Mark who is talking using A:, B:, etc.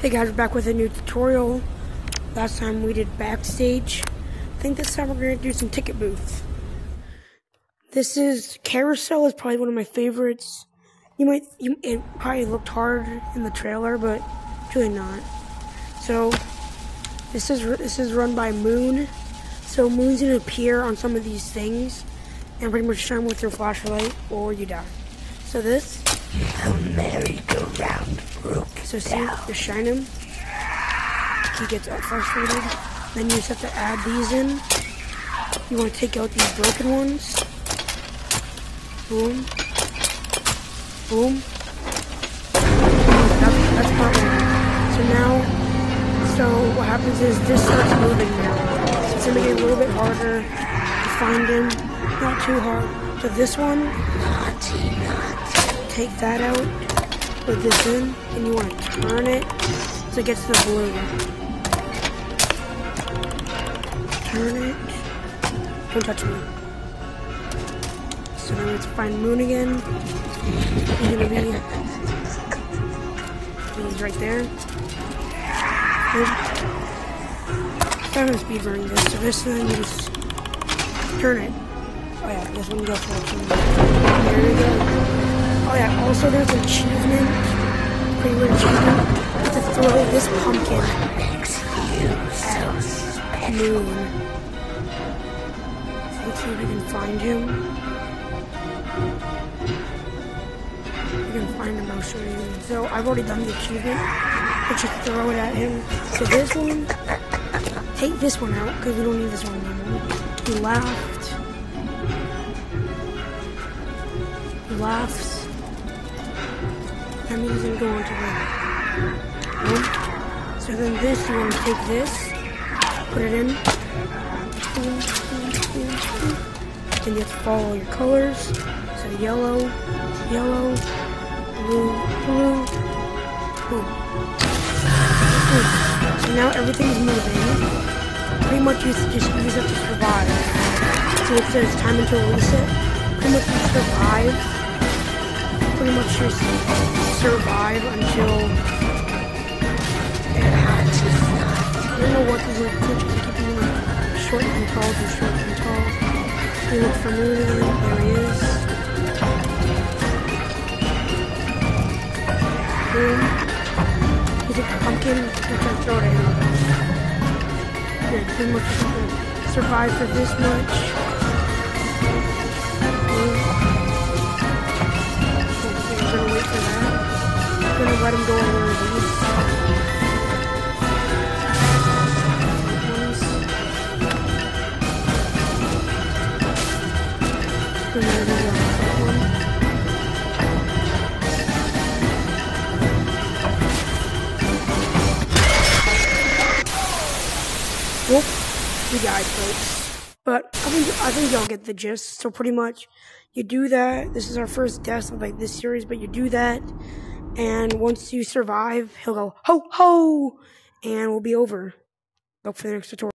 A: Hey guys, we're back with a new tutorial. Last time we did backstage. I think this time we're going to do some ticket booth. This is Carousel is probably one of my favorites. You might you it probably looked hard in the trailer, but it's really not. So this is this is run by Moon. So Moon's gonna appear on some of these things and pretty much shine with your flashlight or you die. So this
B: a merry-go-round broke
A: So see, you shine him. He gets frustrated. Then you just have to add these in. You want to take out these broken ones. Boom. Boom. That's, that's one. So now, so what happens is this starts moving now. So it's going to get a little bit harder to find him. Not too hard. So this one,
B: naughty, naughty.
A: Take that out put this in, and you want to turn it so it gets the blue. Turn it. Don't touch me. So now let's find Moon again. He's gonna be. He's right there. Good. I'm gonna speed running this. So this one, you just turn it. Oh yeah, this one goes for There we go. Oh yeah, also there's an achievement, pretty weird achievement, to throw this pumpkin
B: you
A: Moon. Let's see if we can find him. We can find him, I'll show you. So I've already done the achievement, but you throw it at him. So this one, take this one out, because we don't need this one anymore. He laughed. He laughs. That means I'm going to win. So then this, you want to take this, put it in. Then you have to follow your colors. So yellow, yellow, blue, blue. So now everything's moving. Pretty much you just use it to survive. So it says time until reset. Pretty much you survive pretty much just survive until it happens. I don't know what the word could keep you short and tall to short and tall. You look Moon, there he is. Boom. Take the pumpkin, which I throw it at him. Good, pretty much survive for this much. Let him go these. Whoop, we died, folks. But I think I think y'all get the gist. So pretty much, you do that. This is our first death of like this series, but you do that. And once you survive, he'll go, ho, ho, and we'll be over. Look for the next tutorial.